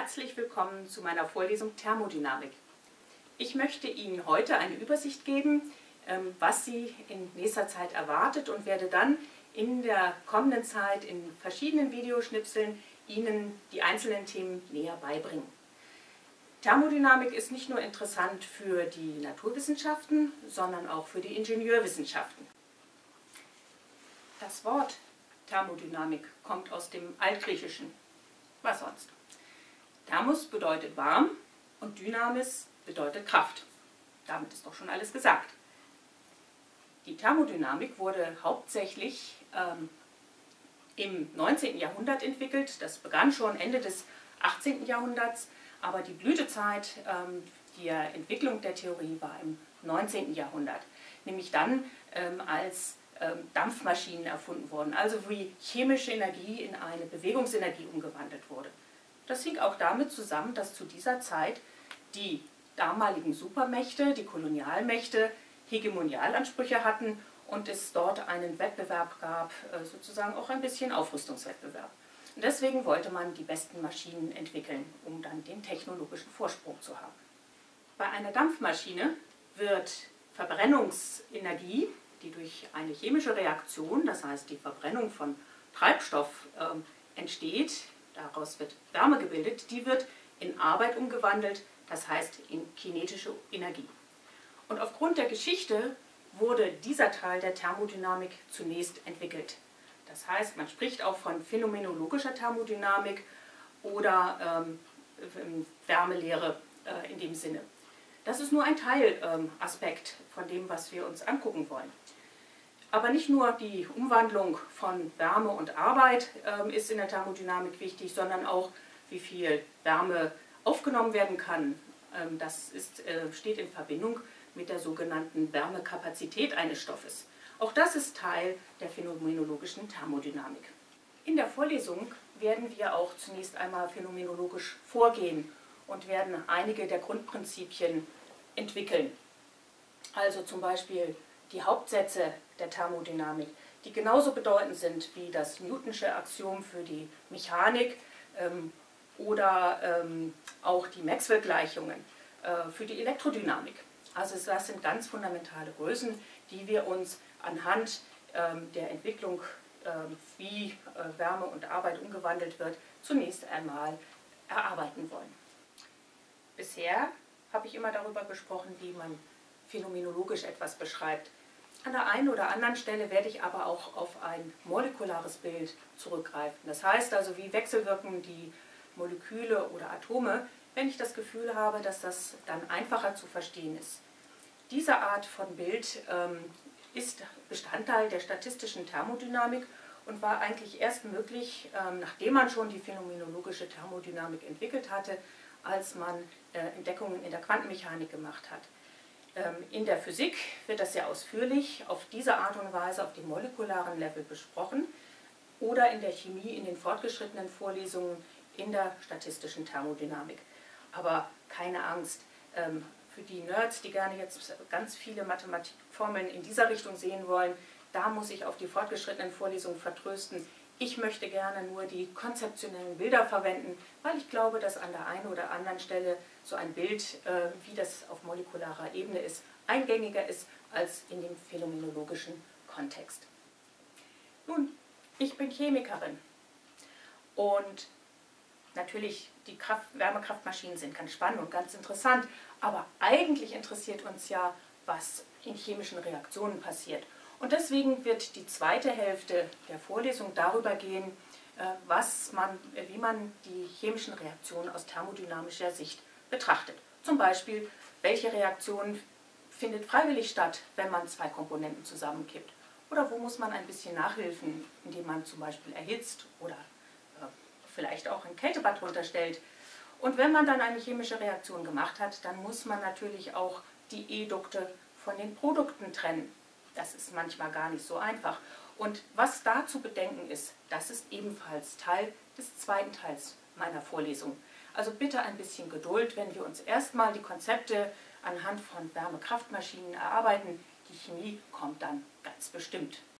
Herzlich willkommen zu meiner Vorlesung Thermodynamik. Ich möchte Ihnen heute eine Übersicht geben, ähm, was Sie in nächster Zeit erwartet und werde dann in der kommenden Zeit in verschiedenen Videoschnipseln Ihnen die einzelnen Themen näher beibringen. Thermodynamik ist nicht nur interessant für die Naturwissenschaften, sondern auch für die Ingenieurwissenschaften. Das Wort Thermodynamik kommt aus dem Altgriechischen. Was sonst? Thermos bedeutet warm und Dynamis bedeutet Kraft. Damit ist doch schon alles gesagt. Die Thermodynamik wurde hauptsächlich ähm, im 19. Jahrhundert entwickelt. Das begann schon Ende des 18. Jahrhunderts, aber die Blütezeit ähm, der Entwicklung der Theorie war im 19. Jahrhundert. Nämlich dann, ähm, als ähm, Dampfmaschinen erfunden wurden, also wie chemische Energie in eine Bewegungsenergie umgewandelt wurde. Das hing auch damit zusammen, dass zu dieser Zeit die damaligen Supermächte, die Kolonialmächte, Hegemonialansprüche hatten und es dort einen Wettbewerb gab, äh, sozusagen auch ein bisschen Aufrüstungswettbewerb. Und deswegen wollte man die besten Maschinen entwickeln, um dann den technologischen Vorsprung zu haben. Bei einer Dampfmaschine wird Verbrennungsenergie, die durch eine chemische Reaktion, das heißt die Verbrennung von Treibstoff, äh, entsteht, daraus wird Wärme gebildet, die wird in Arbeit umgewandelt, das heißt in kinetische Energie. Und aufgrund der Geschichte wurde dieser Teil der Thermodynamik zunächst entwickelt. Das heißt, man spricht auch von phänomenologischer Thermodynamik oder ähm, Wärmelehre äh, in dem Sinne. Das ist nur ein Teilaspekt ähm, von dem, was wir uns angucken wollen. Aber nicht nur die Umwandlung von Wärme und Arbeit ähm, ist in der Thermodynamik wichtig, sondern auch, wie viel Wärme aufgenommen werden kann. Ähm, das ist, äh, steht in Verbindung mit der sogenannten Wärmekapazität eines Stoffes. Auch das ist Teil der phänomenologischen Thermodynamik. In der Vorlesung werden wir auch zunächst einmal phänomenologisch vorgehen und werden einige der Grundprinzipien entwickeln. Also zum Beispiel die Hauptsätze der Thermodynamik, die genauso bedeutend sind wie das Newtonsche Axiom für die Mechanik ähm, oder ähm, auch die Maxwell-Gleichungen äh, für die Elektrodynamik. Also das sind ganz fundamentale Größen, die wir uns anhand ähm, der Entwicklung, ähm, wie äh, Wärme und Arbeit umgewandelt wird, zunächst einmal erarbeiten wollen. Bisher habe ich immer darüber gesprochen, wie man phänomenologisch etwas beschreibt. An der einen oder anderen Stelle werde ich aber auch auf ein molekulares Bild zurückgreifen. Das heißt also, wie wechselwirken die Moleküle oder Atome wenn ich das Gefühl habe, dass das dann einfacher zu verstehen ist. Diese Art von Bild ähm, ist Bestandteil der statistischen Thermodynamik und war eigentlich erst möglich, ähm, nachdem man schon die phänomenologische Thermodynamik entwickelt hatte, als man äh, Entdeckungen in der Quantenmechanik gemacht hat. Ähm, in der Physik wird das sehr ausführlich auf diese Art und Weise auf dem molekularen Level besprochen oder in der Chemie in den fortgeschrittenen Vorlesungen in der statistischen Thermodynamik. Aber keine Angst, ähm, für die Nerds, die gerne jetzt ganz viele Mathematikformeln in dieser Richtung sehen wollen, da muss ich auf die fortgeschrittenen Vorlesungen vertrösten. Ich möchte gerne nur die konzeptionellen Bilder verwenden, weil ich glaube, dass an der einen oder anderen Stelle so ein Bild, äh, wie das auf molekularer Ebene ist, eingängiger ist als in dem phänomenologischen Kontext. Nun, ich bin Chemikerin und Natürlich, die Kraft, Wärmekraftmaschinen sind ganz spannend und ganz interessant, aber eigentlich interessiert uns ja, was in chemischen Reaktionen passiert. Und deswegen wird die zweite Hälfte der Vorlesung darüber gehen, äh, was man, wie man die chemischen Reaktionen aus thermodynamischer Sicht betrachtet. Zum Beispiel, welche Reaktion findet freiwillig statt, wenn man zwei Komponenten zusammenkippt? Oder wo muss man ein bisschen nachhelfen, indem man zum Beispiel erhitzt oder vielleicht auch ein Kältebad runterstellt. Und wenn man dann eine chemische Reaktion gemacht hat, dann muss man natürlich auch die E-Dukte von den Produkten trennen. Das ist manchmal gar nicht so einfach. Und was da zu bedenken ist, das ist ebenfalls Teil des zweiten Teils meiner Vorlesung. Also bitte ein bisschen Geduld, wenn wir uns erstmal die Konzepte anhand von Wärmekraftmaschinen erarbeiten. Die Chemie kommt dann ganz bestimmt.